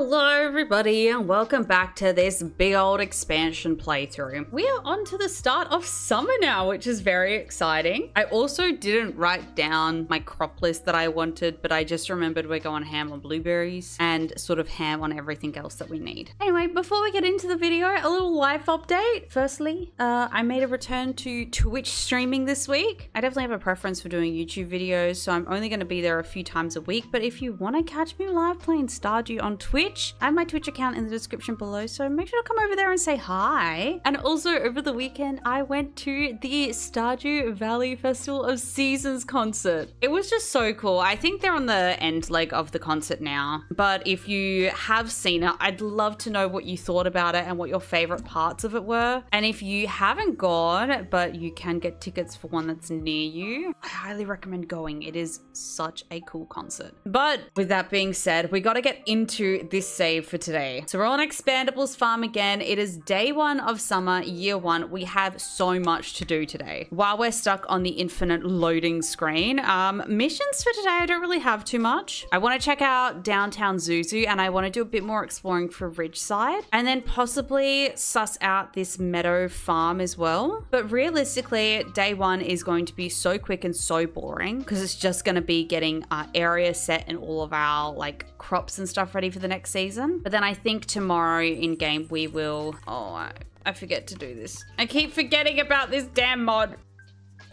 Hello everybody and welcome back to this big old expansion playthrough. We are on to the start of summer now, which is very exciting. I also didn't write down my crop list that I wanted, but I just remembered we're going ham on blueberries and sort of ham on everything else that we need. Anyway, before we get into the video, a little life update. Firstly, uh, I made a return to Twitch streaming this week. I definitely have a preference for doing YouTube videos, so I'm only going to be there a few times a week, but if you want to catch me live playing Stardew on Twitch. I have my Twitch account in the description below, so make sure to come over there and say hi. And also over the weekend, I went to the Stardew Valley Festival of Seasons concert. It was just so cool. I think they're on the end leg of the concert now, but if you have seen it, I'd love to know what you thought about it and what your favorite parts of it were. And if you haven't gone, but you can get tickets for one that's near you, I highly recommend going. It is such a cool concert. But with that being said, we got to get into this save for today. So we're on Expandables Farm again. It is day one of summer, year one. We have so much to do today. While we're stuck on the infinite loading screen, um, missions for today, I don't really have too much. I want to check out downtown Zuzu and I want to do a bit more exploring for Ridgeside and then possibly suss out this meadow farm as well. But realistically, day one is going to be so quick and so boring because it's just going to be getting our area set and all of our like crops and stuff ready for the next season. But then I think tomorrow in game we will... Oh, I, I forget to do this. I keep forgetting about this damn mod.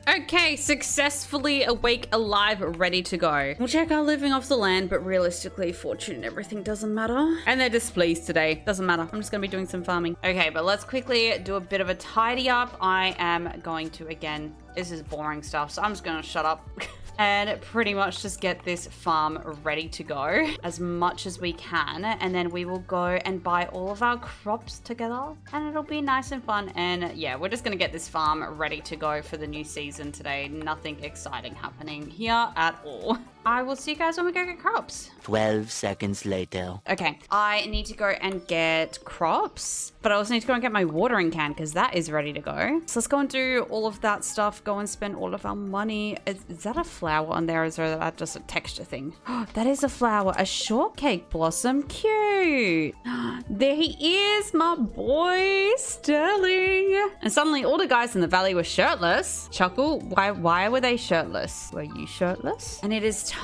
Okay, successfully awake, alive, ready to go. We'll check our living off the land, but realistically, fortune and everything doesn't matter. And they're displeased today. Doesn't matter. I'm just gonna be doing some farming. Okay, but let's quickly do a bit of a tidy up. I am going to, again, this is boring stuff, so I'm just gonna shut up. and pretty much just get this farm ready to go as much as we can. And then we will go and buy all of our crops together and it'll be nice and fun. And yeah, we're just gonna get this farm ready to go for the new season today. Nothing exciting happening here at all. I will see you guys when we go get crops. 12 seconds later. Okay, I need to go and get crops, but I also need to go and get my watering can because that is ready to go. So let's go and do all of that stuff, go and spend all of our money. Is, is that a flower on there? Or is that just a texture thing? that is a flower, a shortcake blossom. Cute. there he is, my boy, Sterling. And suddenly all the guys in the valley were shirtless. Chuckle, why, why were they shirtless? Were you shirtless? And it is time.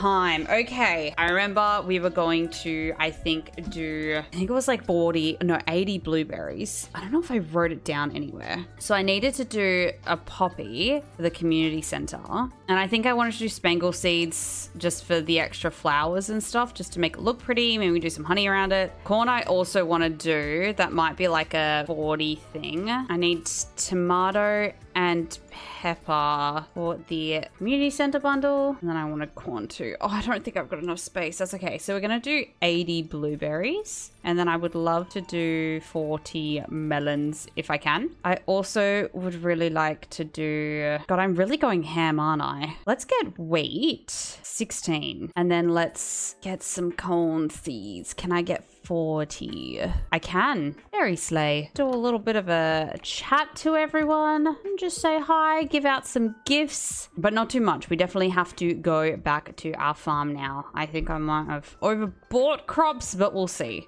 Okay, I remember we were going to, I think, do, I think it was like 40, no, 80 blueberries. I don't know if I wrote it down anywhere. So I needed to do a poppy for the community center. And I think I wanted to do spangle seeds just for the extra flowers and stuff, just to make it look pretty. Maybe we do some honey around it. Corn I also want to do. That might be like a 40 thing. I need tomato and pepper for the community center bundle. And then I want a corn too. Oh, I don't think I've got enough space. That's okay. So we're going to do 80 blueberries. And then I would love to do 40 melons if I can. I also would really like to do... God, I'm really going ham, aren't I? Let's get wheat. 16. And then let's get some corn seeds. Can I get 40. I can. Very slay. Do a little bit of a chat to everyone and just say hi, give out some gifts, but not too much. We definitely have to go back to our farm now. I think I might have overbought crops, but we'll see.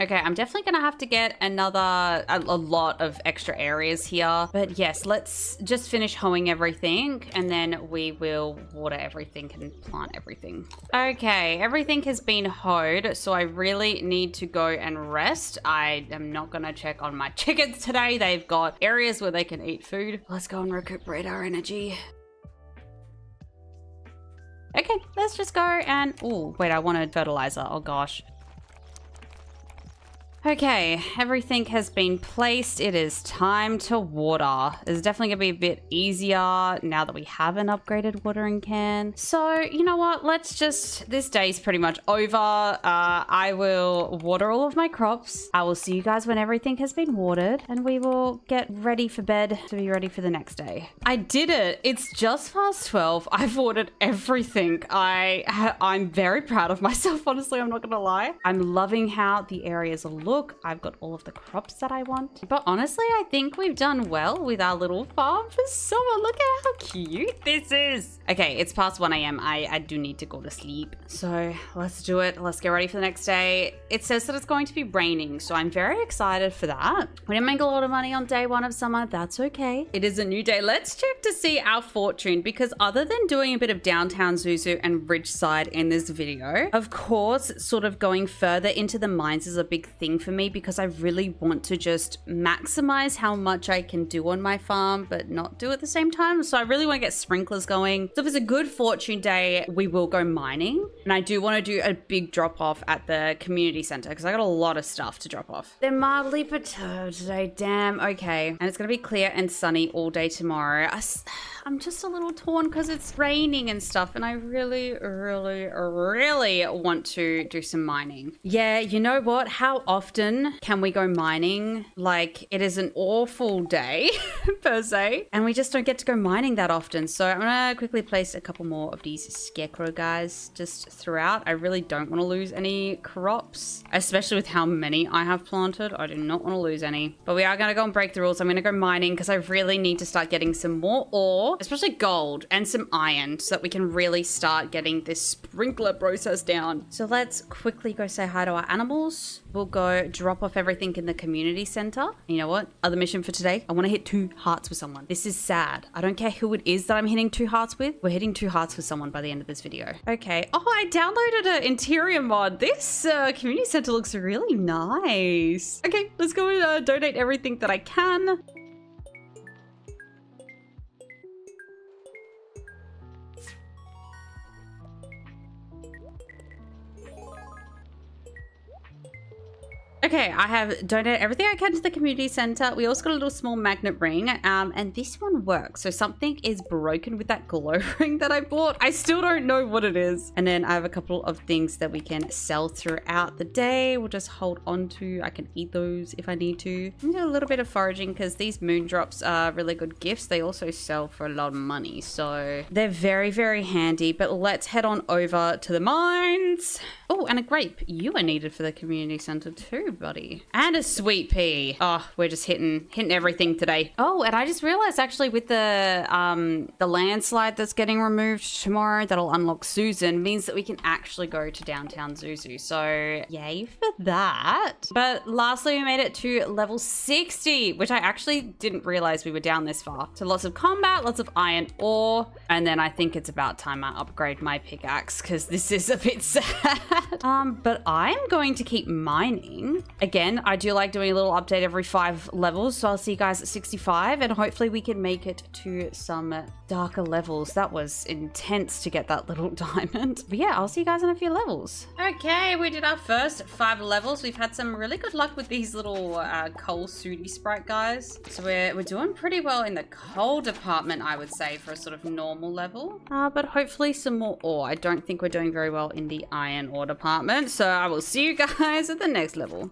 Okay, I'm definitely gonna have to get another, a, a, lot of extra areas here. But yes, let's just finish hoeing everything and then we will water everything and plant everything. Okay, everything has been hoed, so I really need to go and rest. I am not gonna check on my chickens today. They've got areas where they can eat food. Let's go and recuperate our energy. Okay, let's just go and... Oh, wait, I wanted fertilizer. Oh, gosh. Okay, everything has been placed. It is time to water. It's definitely gonna be a bit easier now that we have an upgraded watering can. So, you know what? Let's just, this day's pretty much over. Uh, I will water all of my crops. I will see you guys when everything has been watered and we will get ready for bed to be ready for the next day. I did it. It's just past 12. I've watered everything. I, I'm very proud of myself, honestly. I'm not gonna lie. I'm loving how the areas are looking look, I've got all of the crops that I want. But honestly, I think we've done well with our little farm for summer. Look at how cute this is. Okay, it's past 1 a.m. I, I do need to go to sleep. So let's do it. Let's get ready for the next day. It says that it's going to be raining, so I'm very excited for that. We didn't make a lot of money on day one of summer. That's okay. It is a new day. Let's check to see our fortune because other than doing a bit of downtown Zuzu and Ridgeside in this video, of course, sort of going further into the mines is a big thing for me because I really want to just maximize how much I can do on my farm, but not do at the same time. So I really want to get sprinklers going. So if it's a good fortune day, we will go mining. And I do want to do a big drop off at the community center because I got a lot of stuff to drop off. They're marbly potato today. Damn. Okay. And it's going to be clear and sunny all day tomorrow. I, I'm just a little torn because it's raining and stuff, and I really, really, really want to do some mining. Yeah, you know what? How often can we go mining? Like, it is an awful day, per se, and we just don't get to go mining that often. So I'm gonna quickly place a couple more of these scarecrow guys just throughout. I really don't want to lose any crops, especially with how many I have planted. I do not want to lose any. But we are gonna go and break the rules. I'm gonna go mining because I really need to start getting some more ore especially gold and some iron so that we can really start getting this sprinkler process down. So let's quickly go say hi to our animals. We'll go drop off everything in the community center. You know what? Other mission for today. I want to hit two hearts with someone. This is sad. I don't care who it is that I'm hitting two hearts with. We're hitting two hearts with someone by the end of this video. Okay. Oh, I downloaded an interior mod. This uh, community center looks really nice. Okay, let's go and uh, donate everything that I can. Okay, I have donated everything I can to the community center. We also got a little small magnet ring, um, and this one works. So something is broken with that glow ring that I bought. I still don't know what it is. And then I have a couple of things that we can sell throughout the day. We'll just hold on to. I can eat those if I need to. do a little bit of foraging because these moon drops are really good gifts. They also sell for a lot of money, so they're very, very handy. But let's head on over to the mines. Oh, and a grape. You are needed for the community center too, buddy. And a sweet pea. Oh, we're just hitting hitting everything today. Oh, and I just realized actually with the um the landslide that's getting removed tomorrow, that'll unlock Susan, means that we can actually go to downtown Zuzu. So yay for that. But lastly, we made it to level 60, which I actually didn't realize we were down this far. So lots of combat, lots of iron ore, and then I think it's about time I upgrade my pickaxe because this is a bit sad. um, but I'm going to keep mining. Again, I do like doing a little update every five levels, so I'll see you guys at 65, and hopefully we can make it to some darker levels. That was intense to get that little diamond. But yeah, I'll see you guys in a few levels. Okay, we did our first five levels. We've had some really good luck with these little uh, coal sooty sprite guys. So we're, we're doing pretty well in the coal department, I would say, for a sort of normal level. Uh, but hopefully some more ore. I don't think we're doing very well in the iron ore department. So I will see you guys at the next level.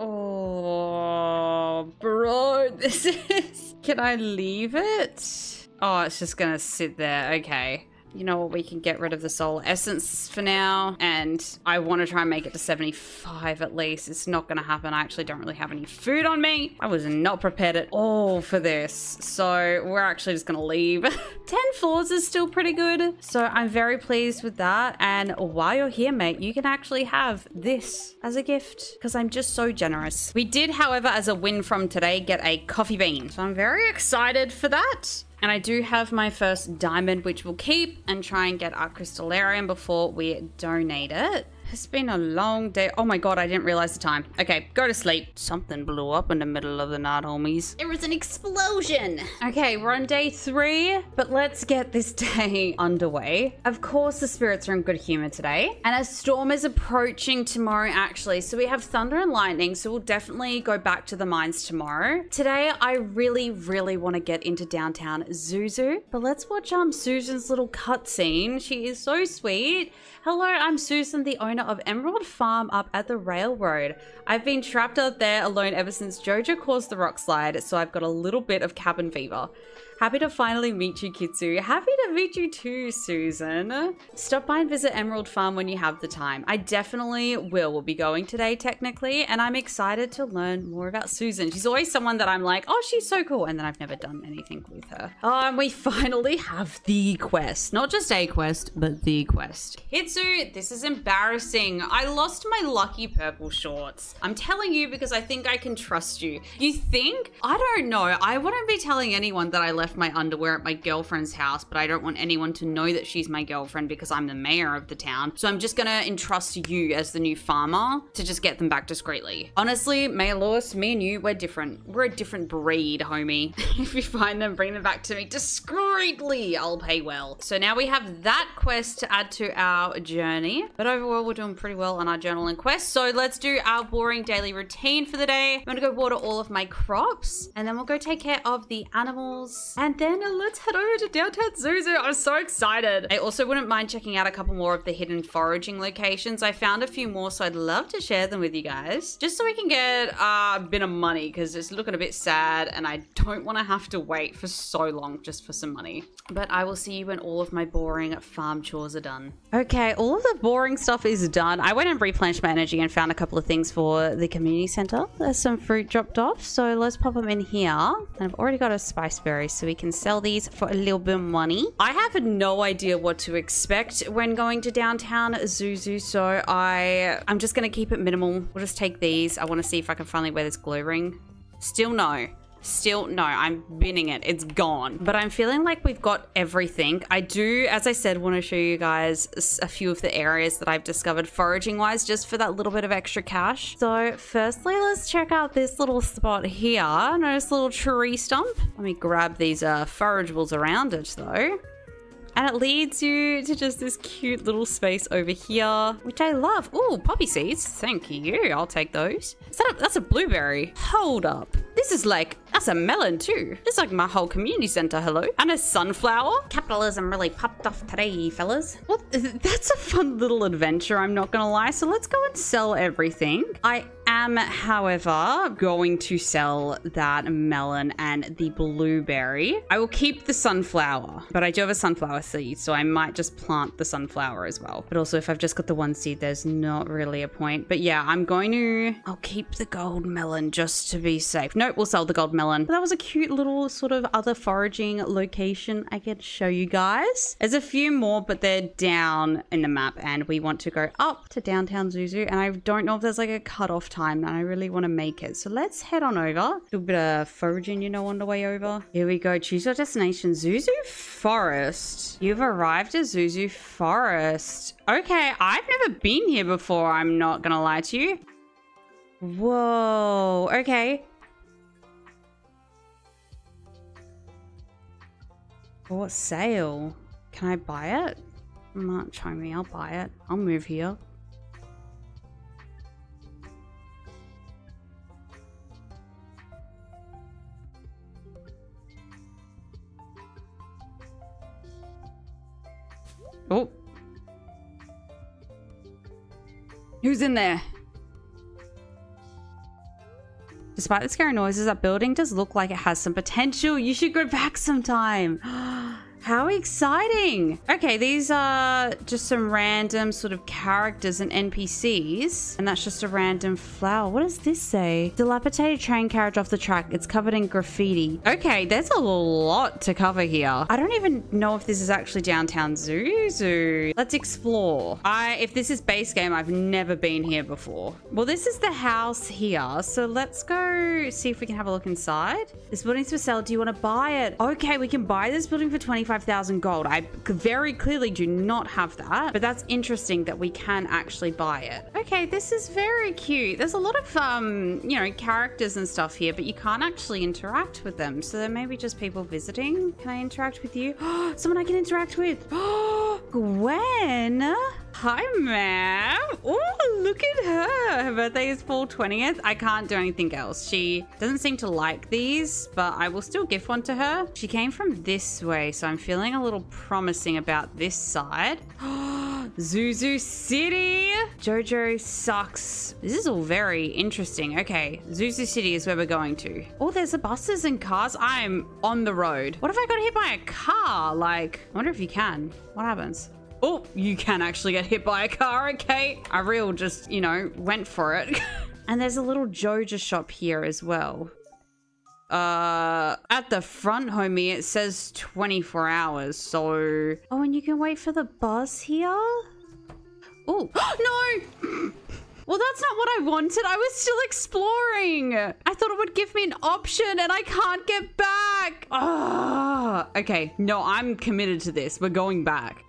Oh, bro, this is... Can I leave it? Oh, it's just gonna sit there. Okay you know what, we can get rid of the soul essence for now. And I want to try and make it to 75 at least. It's not going to happen. I actually don't really have any food on me. I was not prepared at all for this. So we're actually just going to leave. 10 floors is still pretty good. So I'm very pleased with that. And while you're here, mate, you can actually have this as a gift because I'm just so generous. We did, however, as a win from today, get a coffee bean. So I'm very excited for that. And I do have my first diamond, which we'll keep and try and get our crystalarium before we donate it. It's been a long day. Oh my god, I didn't realize the time. Okay, go to sleep. Something blew up in the middle of the night, homies. It was an explosion. Okay, we're on day three, but let's get this day underway. Of course, the spirits are in good humor today. And a storm is approaching tomorrow, actually. So we have thunder and lightning, so we'll definitely go back to the mines tomorrow. Today, I really, really want to get into downtown Zuzu. But let's watch um Susan's little cutscene. She is so sweet. Hello, I'm Susan, the owner owner of Emerald Farm up at the railroad. I've been trapped out there alone ever since Joja caused the rock slide, so I've got a little bit of cabin fever. Happy to finally meet you, Kitsu. Happy to meet you too, Susan. Stop by and visit Emerald Farm when you have the time. I definitely will. We'll be going today, technically, and I'm excited to learn more about Susan. She's always someone that I'm like, oh, she's so cool, and then I've never done anything with her. Oh, and we finally have the quest. Not just a quest, but the quest. Kitsu, this is embarrassing. I lost my lucky purple shorts. I'm telling you because I think I can trust you. You think? I don't know. I wouldn't be telling anyone that I left my underwear at my girlfriend's house, but I don't want anyone to know that she's my girlfriend because I'm the mayor of the town. So I'm just gonna entrust you as the new farmer to just get them back discreetly. Honestly, Mayor Lewis, me and you, we're different. We're a different breed, homie. if you find them, bring them back to me discreetly. I'll pay well. So now we have that quest to add to our journey. But overall, we're doing pretty well on our journaling quest. So let's do our boring daily routine for the day. I'm gonna go water all of my crops and then we'll go take care of the animals. And then let's head over to downtown Zuzu. I'm so excited. I also wouldn't mind checking out a couple more of the hidden foraging locations. I found a few more, so I'd love to share them with you guys. Just so we can get uh, a bit of money because it's looking a bit sad and I don't want to have to wait for so long just for some money. But I will see you when all of my boring farm chores are done. Okay, all of the boring stuff is done. I went and replenished my energy and found a couple of things for the community center. There's some fruit dropped off, so let's pop them in here. And I've already got a spice berry, so we can sell these for a little bit of money. I have no idea what to expect when going to downtown Zuzu, so I, I'm just going to keep it minimal. We'll just take these. I want to see if I can finally wear this glow ring. Still no. Still, no, I'm binning it. It's gone. But I'm feeling like we've got everything. I do, as I said, want to show you guys a few of the areas that I've discovered foraging wise, just for that little bit of extra cash. So firstly, let's check out this little spot here. Nice little tree stump. Let me grab these uh, forageables around it though. And it leads you to just this cute little space over here, which I love. Oh, poppy seeds. Thank you. I'll take those. Is that a, that's a blueberry. Hold up. This is like, that's a melon too. It's like my whole community center, hello. And a sunflower. Capitalism really popped off today, fellas. Well, that's a fun little adventure, I'm not gonna lie. So let's go and sell everything. I am, however, going to sell that melon and the blueberry. I will keep the sunflower, but I do have a sunflower seed, so I might just plant the sunflower as well. But also, if I've just got the one seed, there's not really a point. But yeah, I'm going to... I'll keep the gold melon just to be safe. Nope, we'll sell the gold melon. But that was a cute little sort of other foraging location I to show you guys. There's a few more, but they're down in the map, and we want to go up to downtown Zuzu, and I don't know if there's like a cutoff time and I really want to make it. So let's head on over. A little bit of foraging, you know, on the way over. Here we go. Choose your destination. Zuzu Forest. You've arrived at Zuzu Forest. Okay, I've never been here before. I'm not going to lie to you. Whoa. Okay. What sale? Can I buy it? Not show me. I'll buy it. I'll move here. Oh. Who's in there? Despite the scary noises, that building does look like it has some potential. You should go back sometime. How exciting! Okay, these are just some random sort of characters and NPCs. And that's just a random flower. What does this say? Dilapidated train carriage off the track. It's covered in graffiti. Okay, there's a lot to cover here. I don't even know if this is actually downtown Zuzu. Let's explore. I, if this is base game, I've never been here before. Well, this is the house here. So let's go see if we can have a look inside. This building's for sale. Do you want to buy it? Okay, we can buy this building for 25 5,000 gold. I very clearly do not have that, but that's interesting that we can actually buy it. Okay, this is very cute. There's a lot of, um, you know, characters and stuff here, but you can't actually interact with them. So there may be just people visiting. Can I interact with you? Someone I can interact with. Gwen. Hi, ma'am. Oh, look at her. Her birthday is fall 20th. I can't do anything else. She doesn't seem to like these, but I will still gift one to her. She came from this way, so I'm feeling a little promising about this side. Zuzu City. Jojo sucks. This is all very interesting. Okay, Zuzu City is where we're going to. Oh, there's the buses and cars. I'm on the road. What if I got hit by a car? Like, I wonder if you can. What happens? Oh, you can actually get hit by a car. Okay. I real just, you know, went for it. and there's a little Joja shop here as well. Uh, at the front, homie, it says 24 hours. So, oh, and you can wait for the bus here. Oh, no! Well, that's not what I wanted. I was still exploring. I thought it would give me an option and I can't get back. Ah, okay. No, I'm committed to this. We're going back.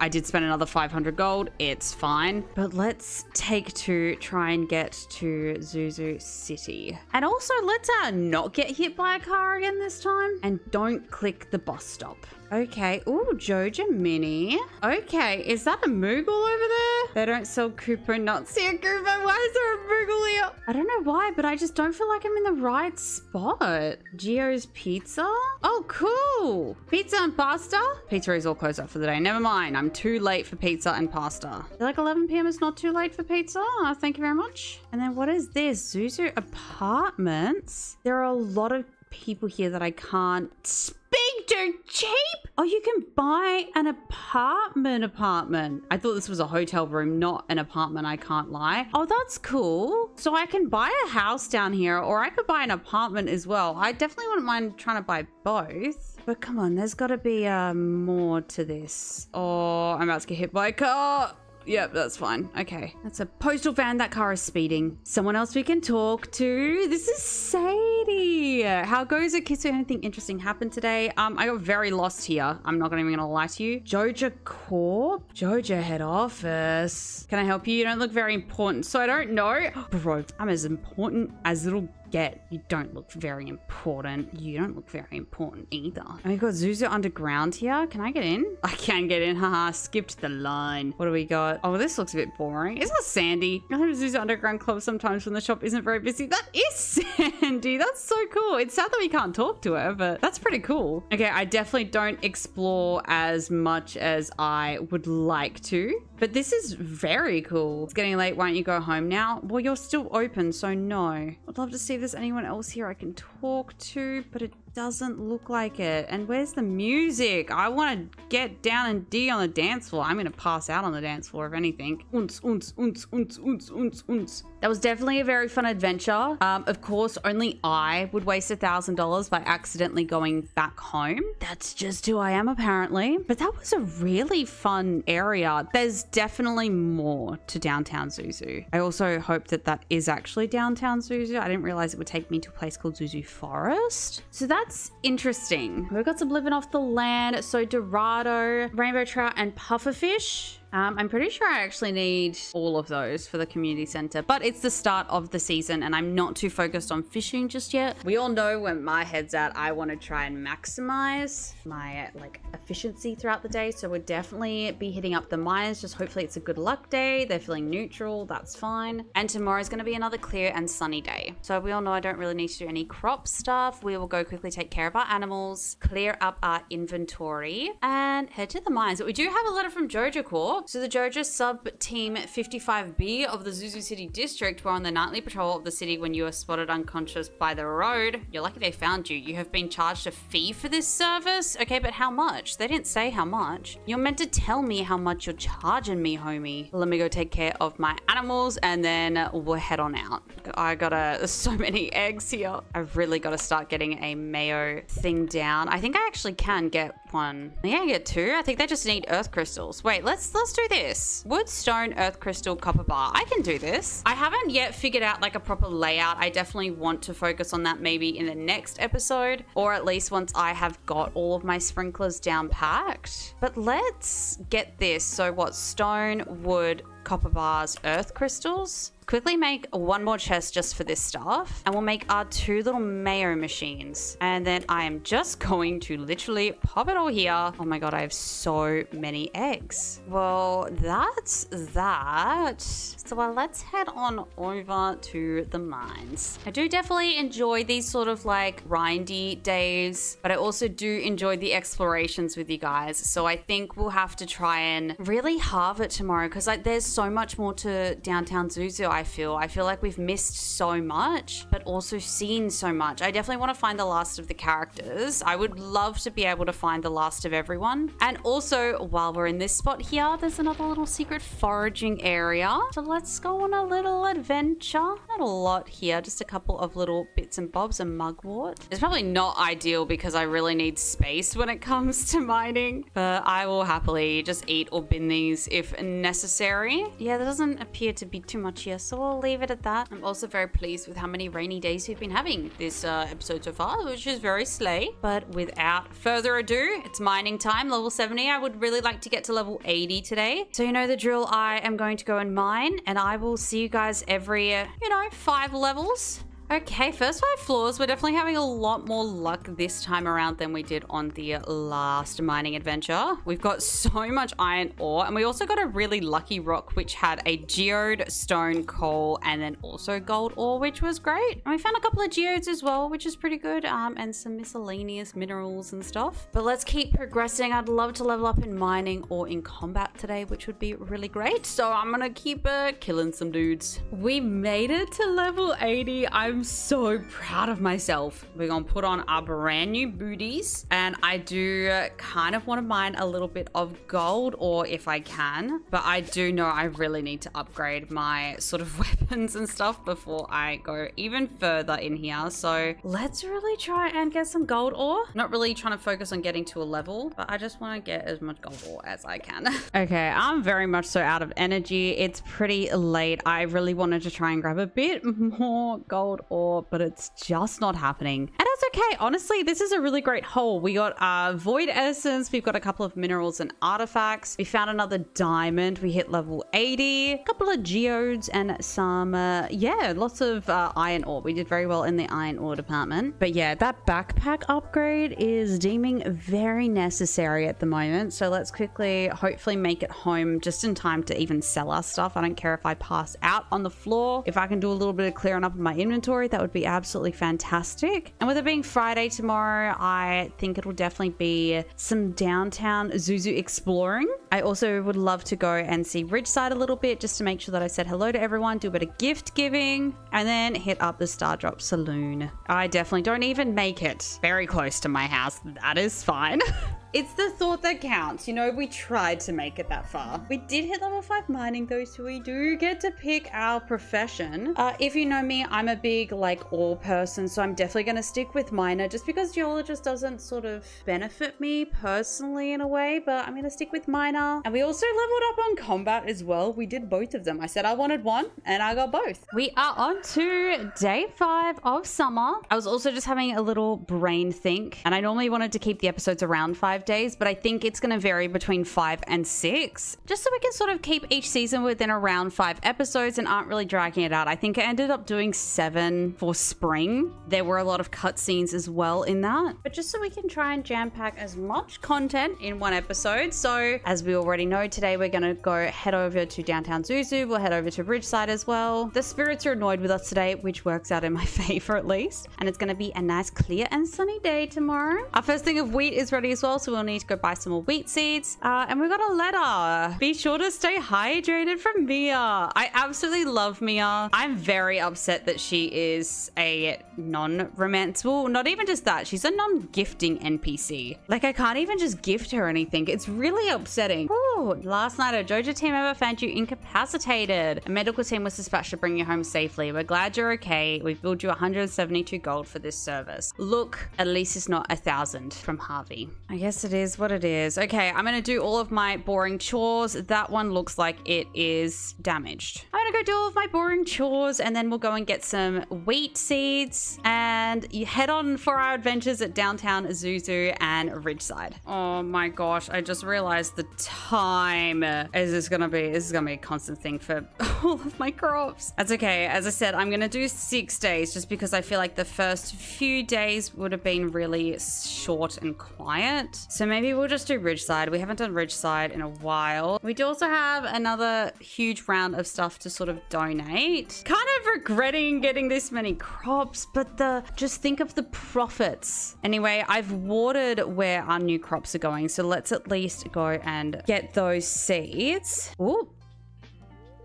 I did spend another 500 gold. It's fine. But let's take to try and get to Zuzu City. And also, let's uh, not get hit by a car again this time. And don't click the bus stop. Okay. Ooh, Joja Mini. Okay. Is that a Moogle over there? They don't sell Kupo nuts here, Kupo. Why is there a Moogle here? I don't know why, but I just don't feel like I'm in the right spot. Geo's Pizza? Oh, cool. Pizza and pasta? Pizza is all closed up for the day. Never mind. I'm too late for pizza and pasta. Like 11 p.m. is not too late for pizza. Uh, thank you very much. And then what is this? Zuzu Apartments? There are a lot of people here that I can't speak to cheap. Oh, you can buy an apartment apartment. I thought this was a hotel room, not an apartment, I can't lie. Oh, that's cool. So I can buy a house down here or I could buy an apartment as well. I definitely wouldn't mind trying to buy both. But come on, there's got to be uh, more to this. Oh, I'm about to get hit by a car. Yep, that's fine. Okay. That's a postal van. That car is speeding. Someone else we can talk to. This is Sadie. How goes it? Kids, anything interesting happened today? Um, I got very lost here. I'm not even gonna lie to you. Joja Corp? Joja head office. Can I help you? You don't look very important, so I don't know. Bro, I'm as important as little get. You don't look very important. You don't look very important either. And we've got Zuzu Underground here. Can I get in? I can get in. Haha, skipped the line. What do we got? Oh, this looks a bit boring. Isn't that Sandy? I have Zuzu Underground Club sometimes when the shop isn't very busy. That is Sandy. That's so cool. It's sad that we can't talk to her, but that's pretty cool. Okay, I definitely don't explore as much as I would like to, but this is very cool. It's getting late. Why don't you go home now? Well, you're still open, so no. I'd love to see if there's anyone else here I can talk to, but it doesn't look like it. And where's the music? I want to get down and D on the dance floor. I'm going to pass out on the dance floor, if anything. Unz, unz, unz, unz, unz, unz, unz. That was definitely a very fun adventure. Um, of course, only I would waste a $1,000 by accidentally going back home. That's just who I am, apparently. But that was a really fun area. There's definitely more to downtown Zuzu. I also hope that that is actually downtown Zuzu. I didn't realize it would take me to a place called Zuzu Forest. So that's interesting. We've got some living off the land. So Dorado, rainbow trout, and pufferfish. Um, I'm pretty sure I actually need all of those for the community center, but it's the start of the season and I'm not too focused on fishing just yet. We all know when my head's at, I want to try and maximize my like efficiency throughout the day. So we'll definitely be hitting up the mines. Just hopefully it's a good luck day. They're feeling neutral. That's fine. And tomorrow's going to be another clear and sunny day. So we all know I don't really need to do any crop stuff. We will go quickly take care of our animals, clear up our inventory and head to the mines. But we do have a letter from Joja Corp. So the Joja sub team 55B of the Zuzu City District were on the nightly patrol of the city when you were spotted unconscious by the road. You're lucky they found you. You have been charged a fee for this service. Okay, but how much? They didn't say how much. You're meant to tell me how much you're charging me, homie. Let me go take care of my animals and then we'll head on out. I gotta, uh, so many eggs here. I've really got to start getting a mayo thing down. I think I actually can get one. I think I get two. I think they just need earth crystals. Wait, let's let's do this. Wood, stone, earth crystal, copper bar. I can do this. I haven't yet figured out like a proper layout. I definitely want to focus on that maybe in the next episode or at least once I have got all of my sprinklers down packed. But let's get this. So what? Stone, wood, copper bars, earth crystals. Quickly make one more chest just for this stuff, and we'll make our two little mayo machines. And then I am just going to literally pop it all here. Oh my god, I have so many eggs. Well, that's that. So well, let's head on over to the mines. I do definitely enjoy these sort of like grindy days, but I also do enjoy the explorations with you guys. So I think we'll have to try and really halve it tomorrow because like there's so much more to downtown Zuzu. I feel. I feel like we've missed so much, but also seen so much. I definitely want to find the last of the characters. I would love to be able to find the last of everyone. And also, while we're in this spot here, there's another little secret foraging area. So let's go on a little adventure. Not a lot here, just a couple of little bits and bobs and mugwort. It's probably not ideal because I really need space when it comes to mining, but I will happily just eat or bin these if necessary. Yeah, there doesn't appear to be too much here, so we'll leave it at that. I'm also very pleased with how many rainy days we've been having this uh, episode so far, which is very slay. But without further ado, it's mining time, level 70. I would really like to get to level 80 today. So you know the drill, I am going to go and mine, and I will see you guys every, uh, you know, five levels. Okay, first five floors. We're definitely having a lot more luck this time around than we did on the last mining adventure. We've got so much iron ore, and we also got a really lucky rock which had a geode, stone, coal, and then also gold ore, which was great. And we found a couple of geodes as well, which is pretty good, um, and some miscellaneous minerals and stuff. But let's keep progressing. I'd love to level up in mining or in combat today, which would be really great. So I'm gonna keep uh, killing some dudes. We made it to level 80. I'm I'm so proud of myself. We're gonna put on our brand new booties and I do uh, kind of want to mine a little bit of gold or if I can, but I do know I really need to upgrade my sort of weapons and stuff before I go even further in here. So let's really try and get some gold ore. Not really trying to focus on getting to a level, but I just want to get as much gold ore as I can. okay, I'm very much so out of energy. It's pretty late. I really wanted to try and grab a bit more gold but it's just not happening. And that's okay. Honestly, this is a really great haul. We got uh, Void Essence. We've got a couple of minerals and artifacts. We found another diamond. We hit level 80. A couple of geodes and some, uh, yeah, lots of uh, iron ore. We did very well in the iron ore department. But yeah, that backpack upgrade is deeming very necessary at the moment. So let's quickly, hopefully make it home just in time to even sell our stuff. I don't care if I pass out on the floor. If I can do a little bit of clearing up of my inventory, that would be absolutely fantastic. And with it being Friday tomorrow, I think it'll definitely be some downtown Zuzu exploring. I also would love to go and see Ridgeside a little bit just to make sure that I said hello to everyone, do a bit of gift giving, and then hit up the Stardrop Saloon. I definitely don't even make it very close to my house. That is fine. It's the thought that counts. You know, we tried to make it that far. We did hit level 5 mining though, so we do get to pick our profession. Uh, if you know me, I'm a big like ore person, so I'm definitely going to stick with miner just because geologist doesn't sort of benefit me personally in a way, but I'm going to stick with miner. And we also leveled up on combat as well. We did both of them. I said I wanted one and I got both. We are on to day 5 of summer. I was also just having a little brain think, and I normally wanted to keep the episodes around 5 days, but I think it's going to vary between five and six, just so we can sort of keep each season within around five episodes and aren't really dragging it out. I think I ended up doing seven for spring. There were a lot of cutscenes as well in that, but just so we can try and jam pack as much content in one episode. So, as we already know, today we're going to go head over to downtown Zuzu. We'll head over to Ridgeside as well. The spirits are annoyed with us today, which works out in my favor at least. And it's going to be a nice, clear, and sunny day tomorrow. Our first thing of wheat is ready as well, so we'll need to go buy some more wheat seeds. Uh, and we got a letter. Be sure to stay hydrated from Mia. I absolutely love Mia. I'm very upset that she is a non-romance. Well, not even just that. She's a non-gifting NPC. Like, I can't even just gift her anything. It's really upsetting. Ooh, last night a Joja team member found you incapacitated. A medical team was dispatched to bring you home safely. We're glad you're okay. We've billed you 172 gold for this service. Look, at least it's not a thousand from Harvey. I guess it is what it is. Okay, I'm gonna do all of my boring chores. That one looks like it is damaged. I'm gonna go do all of my boring chores and then we'll go and get some wheat seeds and you head on for our adventures at downtown Zuzu and Ridgeside. Oh my gosh, I just realized the time is this gonna be, this is gonna be a constant thing for all of my crops. That's okay. As I said, I'm gonna do six days just because I feel like the first few days would have been really short and quiet. So maybe we'll just do Ridgeside. We haven't done Ridgeside in a while. We do also have another huge round of stuff to sort of donate. Kind of regretting getting this many crops, but the just think of the profits. Anyway, I've watered where our new crops are going, so let's at least go and get those seeds. Ooh.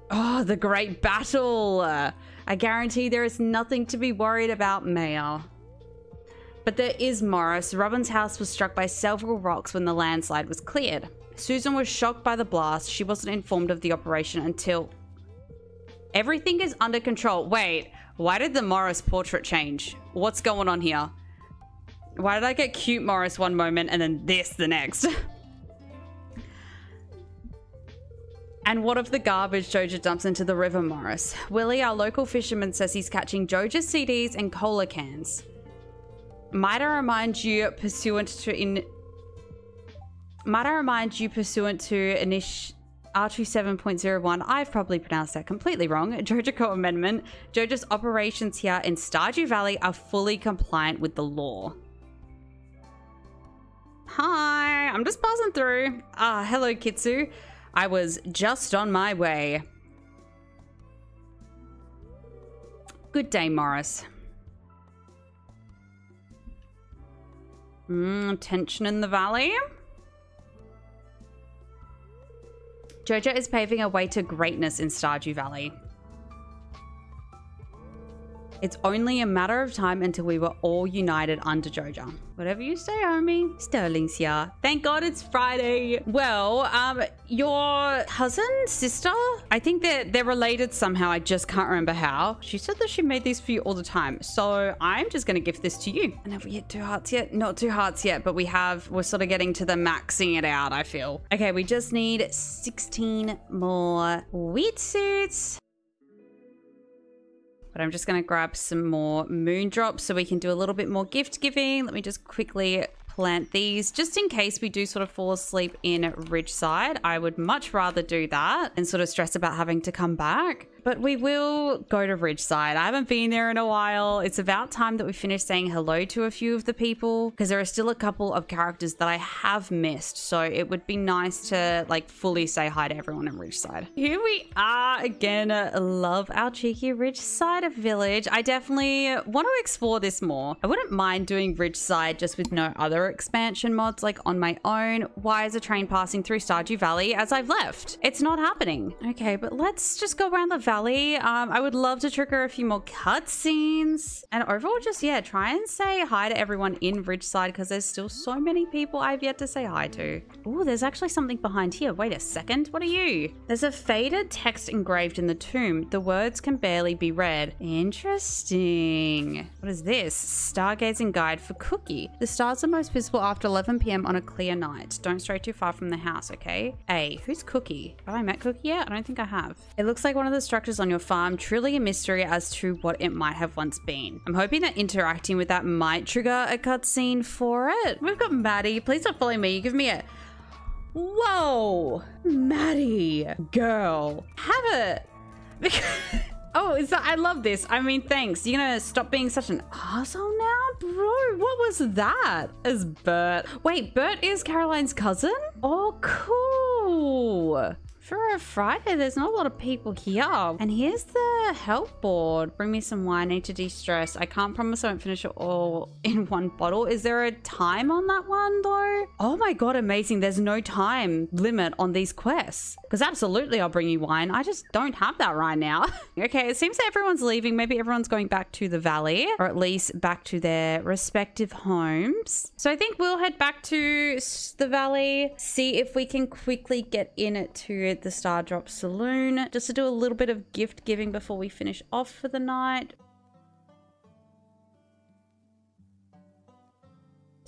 Oh, the great battle. I guarantee there is nothing to be worried about, Mayor. But there is Morris. Robin's house was struck by several rocks when the landslide was cleared. Susan was shocked by the blast. She wasn't informed of the operation until... Everything is under control. Wait, why did the Morris portrait change? What's going on here? Why did I get cute Morris one moment and then this the next? and what of the garbage Joja dumps into the river, Morris? Willy, our local fisherman, says he's catching Joja's CDs and cola cans. Might I remind you, pursuant to in might I remind you, pursuant to init R27.01, I've probably pronounced that completely wrong, Jojaco Amendment, Joja's operations here in Stardew Valley are fully compliant with the law. Hi, I'm just passing through. Ah, hello, Kitsu. I was just on my way. Good day, Morris. Mm, tension in the valley. Joja is paving a way to greatness in Stardew Valley. It's only a matter of time until we were all united under Joja. Whatever you say, homie. Sterling's here. Thank God it's Friday. Well, um, your cousin, sister, I think they're, they're related somehow. I just can't remember how. She said that she made these for you all the time. So I'm just going to gift this to you. And have we hit two hearts yet? Not two hearts yet, but we have, we're sort of getting to the maxing it out, I feel. Okay, we just need 16 more wheat suits. But I'm just going to grab some more moon drops so we can do a little bit more gift giving. Let me just quickly plant these just in case we do sort of fall asleep in Ridgeside. I would much rather do that and sort of stress about having to come back. But we will go to Ridgeside. I haven't been there in a while. It's about time that we finish saying hello to a few of the people because there are still a couple of characters that I have missed. So it would be nice to like fully say hi to everyone in Ridgeside. Here we are again. love our cheeky Ridgeside village. I definitely want to explore this more. I wouldn't mind doing Ridgeside just with no other expansion mods like on my own. Why is a train passing through Stardew Valley as I've left? It's not happening. Okay, but let's just go around the valley Valley. Um, I would love to trigger a few more cutscenes. And overall, just, yeah, try and say hi to everyone in Ridgeside because there's still so many people I've yet to say hi to. Oh, there's actually something behind here. Wait a second. What are you? There's a faded text engraved in the tomb. The words can barely be read. Interesting. What is this? Stargazing guide for Cookie. The stars are most visible after 11 p.m. on a clear night. Don't stray too far from the house, okay? A. Who's Cookie? Have I met Cookie yet? I don't think I have. It looks like one of the structures on your farm truly a mystery as to what it might have once been. I'm hoping that interacting with that might trigger a cutscene for it. We've got Maddie. Please don't follow me. Give me a... Whoa! Maddie! Girl. Have it! Oh, is that, I love this. I mean, thanks. You're gonna stop being such an asshole now? Bro, what was that? Is Bert. Wait, Bert is Caroline's cousin? Oh, cool. For a Friday, there's not a lot of people here. And here's the help board. Bring me some wine, need to de-stress. I can't promise I won't finish it all in one bottle. Is there a time on that one though? Oh my god, amazing. There's no time limit on these quests. Because absolutely I'll bring you wine. I just don't have that right now. okay, it seems that everyone's leaving. Maybe everyone's going back to the valley. Or at least back to their respective homes. So I think we'll head back to the valley. See if we can quickly get in it to the Stardrop Saloon just to do a little bit of gift giving before we finish off for the night.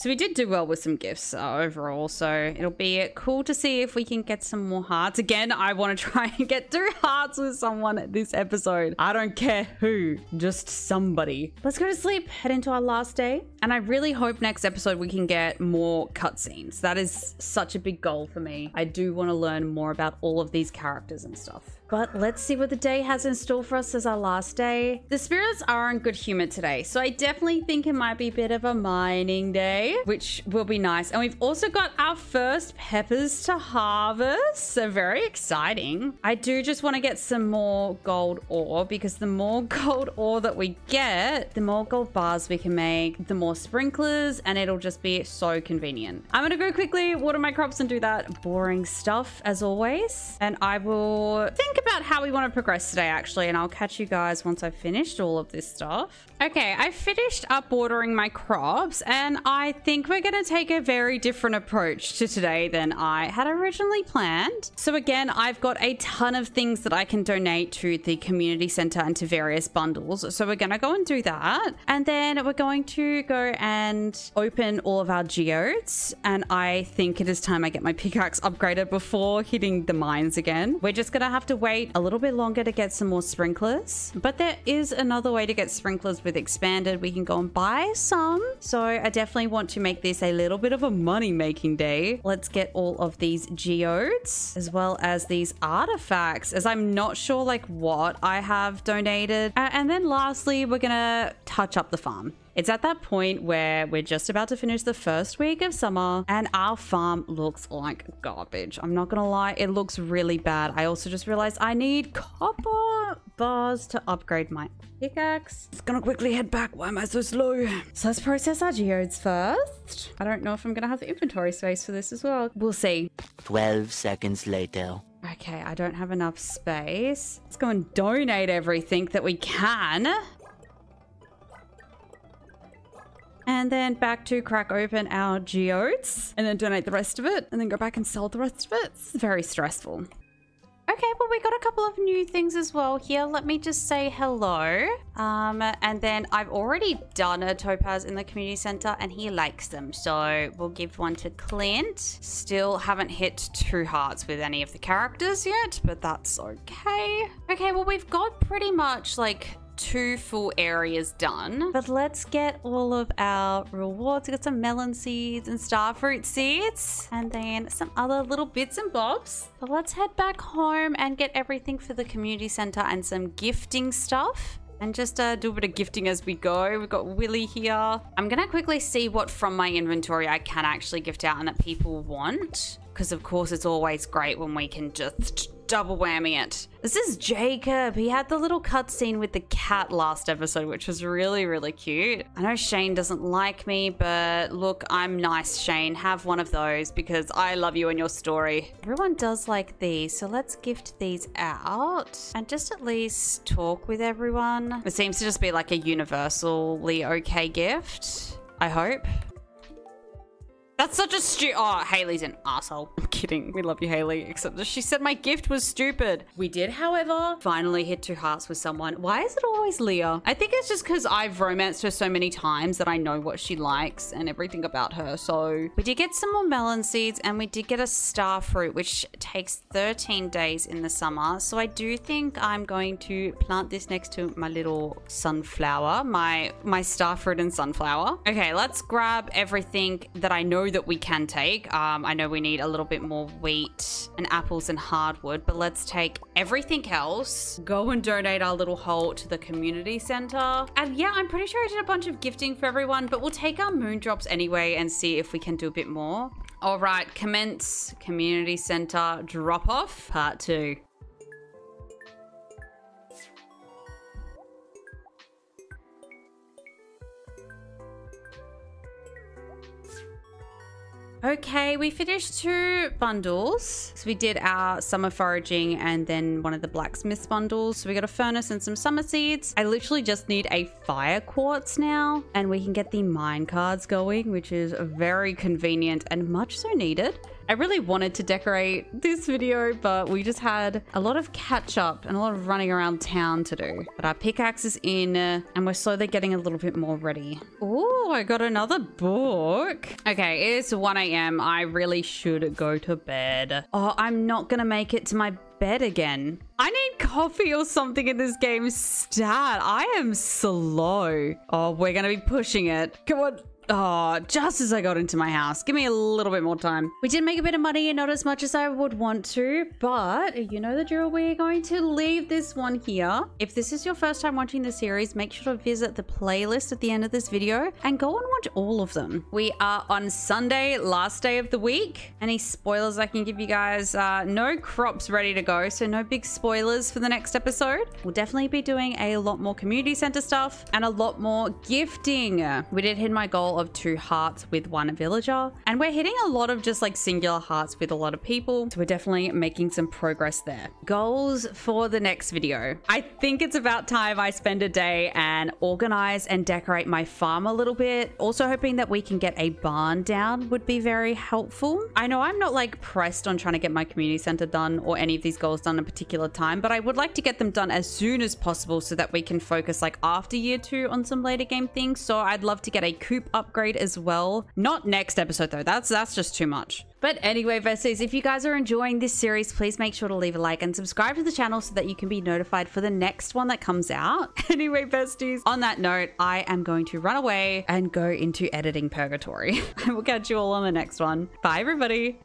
So we did do well with some gifts uh, overall. So it'll be cool to see if we can get some more hearts. Again, I want to try and get two hearts with someone this episode. I don't care who, just somebody. Let's go to sleep, head into our last day. And I really hope next episode we can get more cutscenes. That is such a big goal for me. I do want to learn more about all of these characters and stuff. But let's see what the day has in store for us as our last day. The spirits are in good humor today, so I definitely think it might be a bit of a mining day, which will be nice. And we've also got our first peppers to harvest, so very exciting. I do just want to get some more gold ore because the more gold ore that we get, the more gold bars we can make, the more sprinklers, and it'll just be so convenient. I'm gonna go quickly water my crops and do that boring stuff as always, and I will think think about how we want to progress today, actually, and I'll catch you guys once I've finished all of this stuff. Okay, I finished up watering my crops, and I think we're going to take a very different approach to today than I had originally planned. So again, I've got a ton of things that I can donate to the community center and to various bundles. So we're going to go and do that. And then we're going to go and open all of our geodes. And I think it is time I get my pickaxe upgraded before hitting the mines again. We're just going to have to wait a little bit longer to get some more sprinklers, but there is another way to get sprinklers with expanded. We can go and buy some. So I definitely want to make this a little bit of a money making day. Let's get all of these geodes as well as these artifacts as I'm not sure like what I have donated. And then lastly, we're gonna touch up the farm. It's at that point where we're just about to finish the first week of summer and our farm looks like garbage. I'm not gonna lie, it looks really bad. I also just realized I need copper bars to upgrade my pickaxe. It's gonna quickly head back. Why am I so slow? So let's process our geodes first. I don't know if I'm gonna have the inventory space for this as well. We'll see. 12 seconds later. Okay, I don't have enough space. Let's go and donate everything that we can. And then back to crack open our geodes and then donate the rest of it and then go back and sell the rest of it. It's very stressful. Okay, well, we got a couple of new things as well here. Let me just say hello. Um, and then I've already done a topaz in the community center and he likes them. So we'll give one to Clint. Still haven't hit two hearts with any of the characters yet, but that's okay. Okay, well, we've got pretty much like two full areas done. But let's get all of our rewards. We got some melon seeds and starfruit seeds and then some other little bits and bobs. But let's head back home and get everything for the community center and some gifting stuff and just uh, do a bit of gifting as we go. We've got Willy here. I'm gonna quickly see what from my inventory I can actually gift out and that people want. Because of course it's always great when we can just double whammy it. This is Jacob. He had the little cutscene with the cat last episode, which was really, really cute. I know Shane doesn't like me, but look, I'm nice, Shane. Have one of those because I love you and your story. Everyone does like these, so let's gift these out and just at least talk with everyone. It seems to just be like a universally okay gift. I hope. That's such a stu- Oh, Haley's an asshole. Kidding. We love you, Haley. Except that she said my gift was stupid. We did, however, finally hit two hearts with someone. Why is it always Leah? I think it's just because I've romanced her so many times that I know what she likes and everything about her. So we did get some more melon seeds and we did get a star fruit, which takes 13 days in the summer. So I do think I'm going to plant this next to my little sunflower, my, my star fruit and sunflower. Okay, let's grab everything that I know that we can take. Um, I know we need a little bit more wheat and apples and hardwood, but let's take everything else, go and donate our little hole to the community center. And yeah, I'm pretty sure I did a bunch of gifting for everyone, but we'll take our moon drops anyway and see if we can do a bit more. All right, commence community center drop off part two. Okay, we finished two bundles. So we did our summer foraging and then one of the blacksmith's bundles. So we got a furnace and some summer seeds. I literally just need a fire quartz now and we can get the mine carts going, which is very convenient and much so needed. I really wanted to decorate this video, but we just had a lot of catch up and a lot of running around town to do. But our pickaxe is in uh, and we're slowly getting a little bit more ready. Oh, I got another book. Okay, it's 1 a.m. I really should go to bed. Oh, I'm not gonna make it to my bed again. I need coffee or something in this game stat. I am slow. Oh, we're gonna be pushing it. Come on. Oh, just as I got into my house. Give me a little bit more time. We did make a bit of money and not as much as I would want to, but you know the drill. We're going to leave this one here. If this is your first time watching the series, make sure to visit the playlist at the end of this video and go and watch all of them. We are on Sunday, last day of the week. Any spoilers I can give you guys? Uh, no crops ready to go, so no big spoilers for the next episode. We'll definitely be doing a lot more community center stuff and a lot more gifting. We did hit my goal of two hearts with one villager. And we're hitting a lot of just like singular hearts with a lot of people. So we're definitely making some progress there. Goals for the next video. I think it's about time I spend a day and organize and decorate my farm a little bit. Also hoping that we can get a barn down would be very helpful. I know I'm not like pressed on trying to get my community center done or any of these goals done a particular time, but I would like to get them done as soon as possible so that we can focus like after year two on some later game things. So I'd love to get a coop upgrade as well. Not next episode though. That's that's just too much. But anyway, besties, if you guys are enjoying this series, please make sure to leave a like and subscribe to the channel so that you can be notified for the next one that comes out. Anyway, besties, on that note, I am going to run away and go into editing purgatory. I will catch you all on the next one. Bye, everybody.